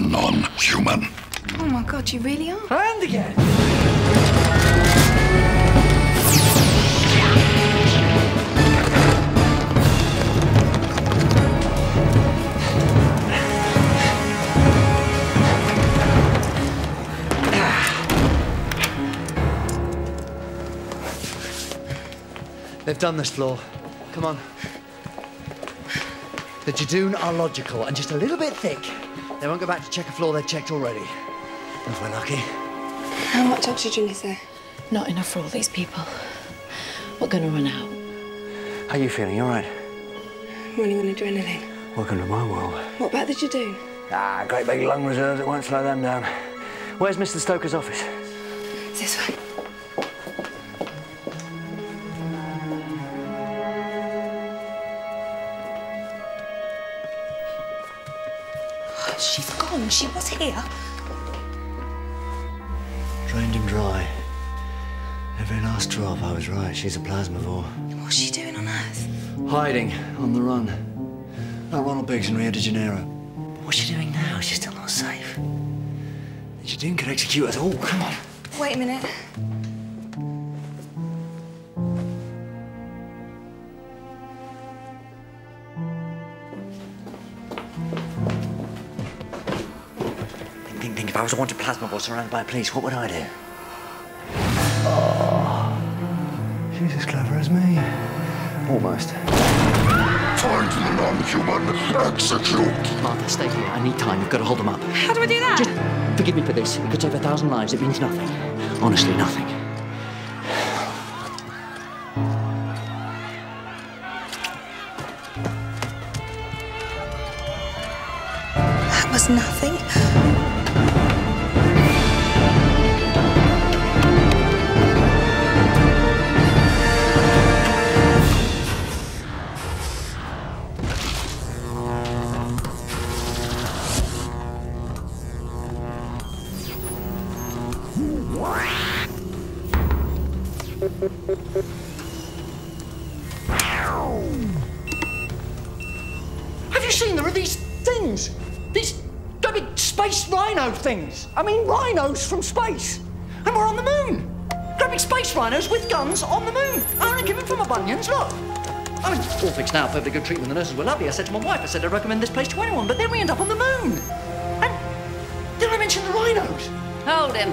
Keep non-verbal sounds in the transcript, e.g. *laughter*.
non-human. Oh my god, you really are? And again. *sighs* They've done this floor. Come on. The Judoon are logical and just a little bit thick. They won't go back to check a floor they've checked already. If we're lucky. How much oxygen is there? Not enough for all these people. We're gonna run out. How are you feeling? You all right? I'm running on adrenaline. Welcome to my world. What about the Judoon? Ah, great big lung reserves. It won't slow them down. Where's Mr. Stoker's office? This way. She's gone. She was here. Drained and dry. Every last drop, I was right. She's a plasmavore. What's she doing on Earth? Hiding, on the run. Like Ronald Biggs in Rio de Janeiro. What's she doing now? She's still not safe. She didn't get executed at all. Come on. Wait a minute. Think, think, think. If I was a wanted plasmavore surrounded by a police, what would I do? Oh. She's as clever as me. Almost. Find the non-human. Execute. Martha, stay here. I need time. We've got to hold them up. How do I do that? Just forgive me for this. It could save a thousand lives. It means nothing. Honestly, nothing. That was nothing. Have you seen there are these things? These big space rhino things. I mean, rhinos from space. And we're on the moon. Great big space rhinos with guns on the moon. I only given from my bunions, look. I mean, all fixed now, perfectly good treatment. The nurses were lovely. I said to my wife, I said I'd recommend this place to anyone, but then we end up on the moon. And did I mention the rhinos? Hold him.